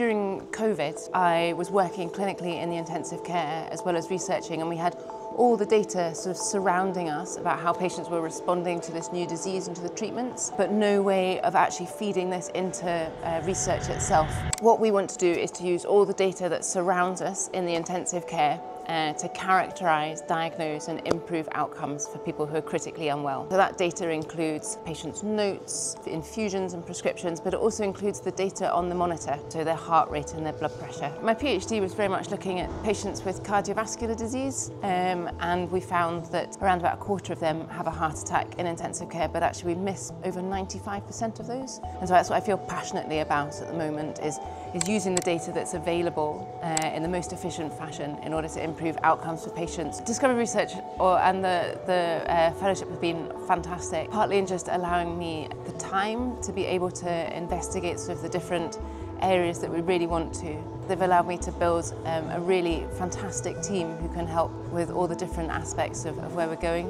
During COVID, I was working clinically in the intensive care as well as researching and we had all the data sort of surrounding us about how patients were responding to this new disease and to the treatments, but no way of actually feeding this into uh, research itself. What we want to do is to use all the data that surrounds us in the intensive care uh, to characterise, diagnose and improve outcomes for people who are critically unwell. So that data includes patients' notes, infusions and prescriptions, but it also includes the data on the monitor, so their heart rate and their blood pressure. My PhD was very much looking at patients with cardiovascular disease um, and we found that around about a quarter of them have a heart attack in intensive care, but actually we miss over 95% of those. And so that's what I feel passionately about at the moment is, is using the data that's available uh, in the most efficient fashion in order to improve outcomes for patients. Discovery Research or, and the, the uh, fellowship have been fantastic, partly in just allowing me the time to be able to investigate sort of the different areas that we really want to. They've allowed me to build um, a really fantastic team who can help with all the different aspects of, of where we're going.